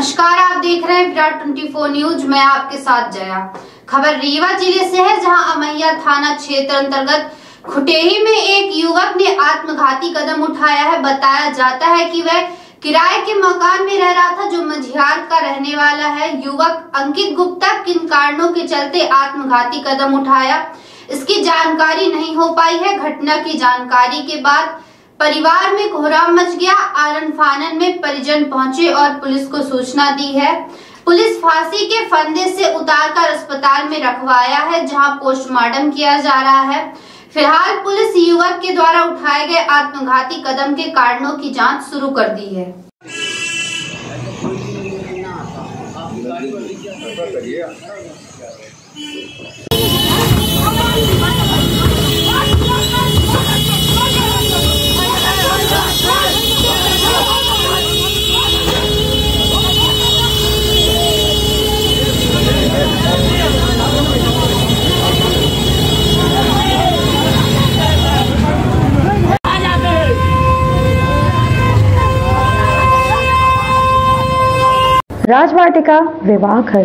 नमस्कार, आप देख रहे हैं विराट 24 न्यूज़। मैं आपके साथ जया। खबर रीवा ज़िले से है, जहाँ अमैया थाना क्षेत्र अंतर्गत खुटेही में एक युवक ने आत्मघाती कदम उठाया है। बताया जाता है कि वह किराए के मकान में रह रहा था, जो मझियार का रहने वाला है। युवक अंकित गुप्ता किन कारणों के चलते आत्मघाती कदम उठाया? इसकी जानकारी नहीं हो पाई है। घटना की जानकारी के बाद परिवार में कोहराम मच गया। आरन फानन में परिजन पहुँचे और पुलिस को सूचना दी है। पुलिस फांसी के फंदे से उतारकर अस्पताल में रखवाया है, जहाँ पोस्टमार्टम किया जा रहा है। फ़िलहाल पुलिस युवक के द्वारा उठाए गए आत्मघाती कदम के कारणों की जाँच शुरू कर दी है। राजवाटिका विवाह घर।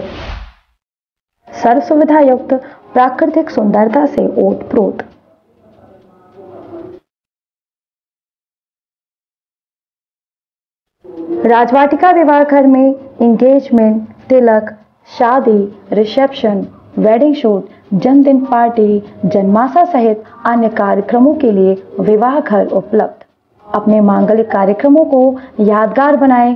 सर्व सुविधा युक्त प्राकृतिक सुंदरता से ओत प्रोत राजवाटिका विवाह घर में एंगेजमेंट तिलक, शादी रिसेप्शन वेडिंग शूट जन्मदिन पार्टी जन्माशा सहित अन्य कार्यक्रमों के लिए विवाह घर उपलब्ध। अपने मांगलिक कार्यक्रमों को यादगार बनाएँ